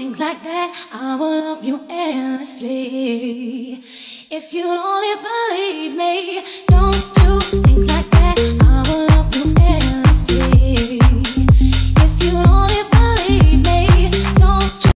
think like that, I will love you endlessly. If you only believe